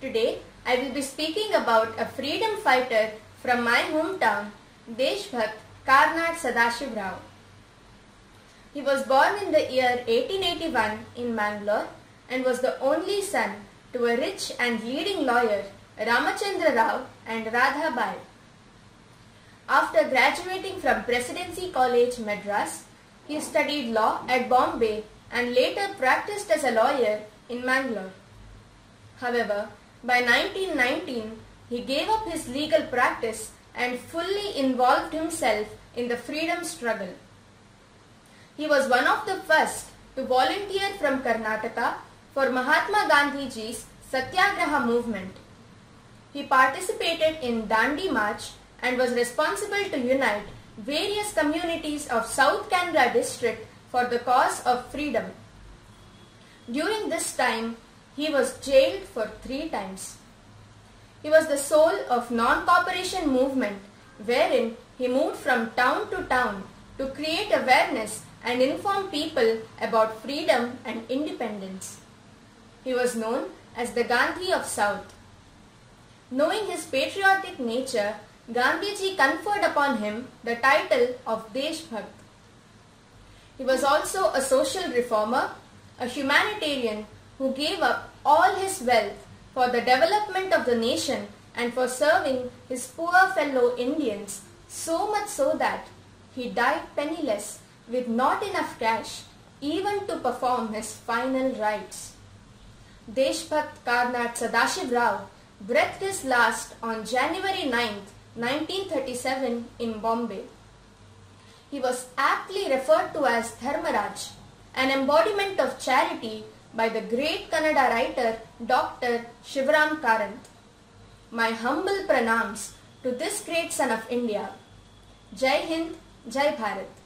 Today, I will be speaking about a freedom fighter from my hometown, Deshbhakt Karnad Sadashiv Rao. He was born in the year 1881 in Mangalore and was the only son to a rich and leading lawyer, Ramachandra Rao and Radha Bai. After graduating from Presidency College, Madras, he studied law at Bombay and later practiced as a lawyer in Mangalore. However, by 1919, he gave up his legal practice and fully involved himself in the freedom struggle. He was one of the first to volunteer from Karnataka for Mahatma Gandhiji's Satyagraha movement. He participated in Dandi March and was responsible to unite various communities of South Kannada district for the cause of freedom. During this time, he was jailed for three times. He was the soul of non-cooperation movement wherein he moved from town to town to create awareness and inform people about freedom and independence. He was known as the Gandhi of South. Knowing his patriotic nature, Gandhiji conferred upon him the title of Deshbhakt. He was also a social reformer, a humanitarian who gave up all his wealth for the development of the nation and for serving his poor fellow Indians, so much so that he died penniless with not enough cash even to perform his final rites. Deshbhakt Karnad Sadashiv Rao breathed his last on January 9, 1937 in Bombay. He was aptly referred to as Dharmaraj, an embodiment of charity by the great Kannada writer Dr. Shivaram Karanth. My humble pranams to this great son of India. Jai Hind, Jai Bharat.